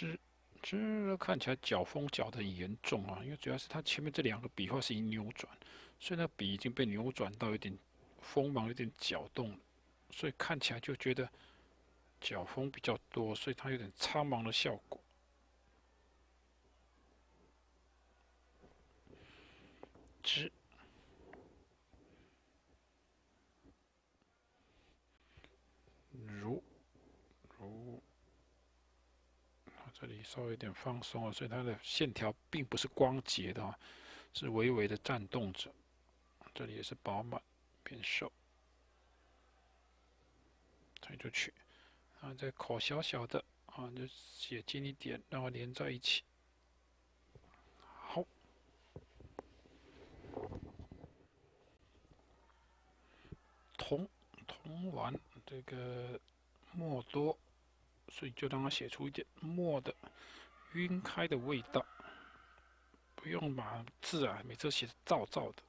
之之看起来脚风脚的很严重啊，因为主要是它前面这两个笔画是已扭转，所以那笔已经被扭转到有点锋芒，有点搅动，所以看起来就觉得脚风比较多，所以它有点苍茫的效果。这里稍微有点放松啊，所以它的线条并不是光洁的啊，是微微的颤动着。这里也是饱满变瘦，推出去，然后这口小小的啊，就写近一点，让它连在一起。好，铜铜完这个墨多，所以就让它写出一点墨的晕开的味道，不用把字啊每次写的燥燥的。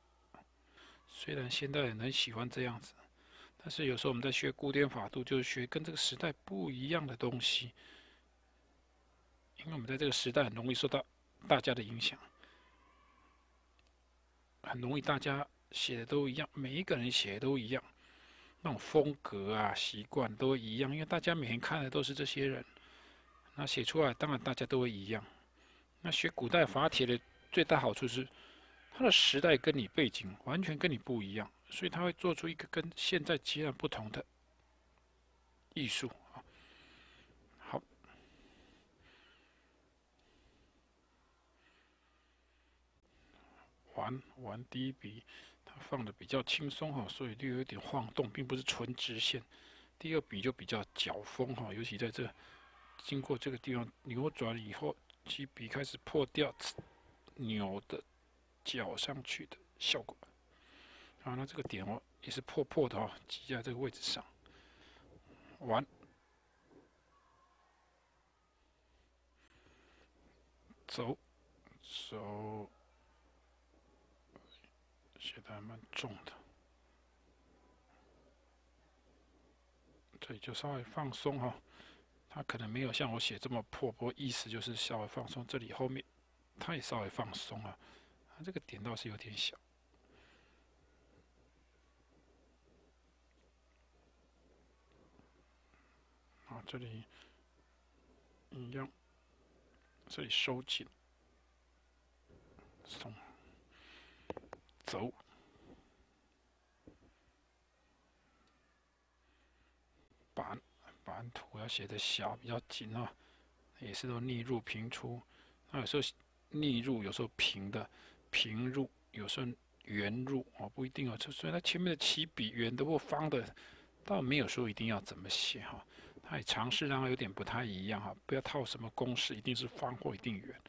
虽然现代人喜欢这样子，但是有时候我们在学古典法度，就是学跟这个时代不一样的东西。因为我们在这个时代很容易受到大家的影响，很容易大家写的都一样，每一个人写的都一样，那种风格啊、习惯都一样，因为大家每天看的都是这些人，那写出来当然大家都会一样。那学古代法帖的最大好处是。它的时代跟你背景完全跟你不一样，所以他会做出一个跟现在截然不同的艺术啊。好，玩第一笔，它放的比较轻松哈，所以略有点晃动，并不是纯直线。第二笔就比较脚风哈，尤其在这经过这个地方扭转以后，其笔开始破掉扭的。绞上去的效果，啊，那这个点哦也是破破的哦，挤在这个位置上，完，走，走，写的还蛮重的，这里就稍微放松哈，它可能没有像我写这么破，不过意思就是稍微放松，这里后面它也稍微放松啊。这个点倒是有点小，啊，这里一样，这里收紧，松，走，板板图要写的小，比较紧啊，也是都逆入平出，那有时候逆入，有时候平的。平入有时候圆入哦，不一定哦。这所以它前面的起笔圆的或方的，倒没有说一定要怎么写哈。它也尝试让它有点不太一样哈，不要套什么公式，一定是方或一定圆。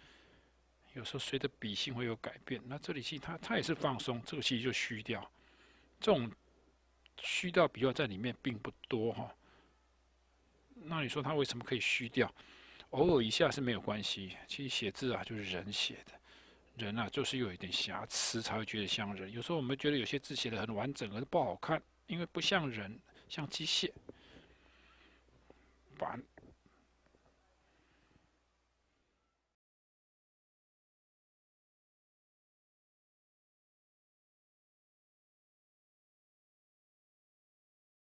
有时候随着笔性会有改变。那这里其实它它也是放松，这个其实就虚掉。这种虚掉笔画在里面并不多哈。那你说它为什么可以虚掉？偶尔一下是没有关系。其实写字啊，就是人写的。人啊，就是有一点瑕疵才会觉得像人。有时候我们觉得有些字写的很完整，而不好看，因为不像人，像机械。板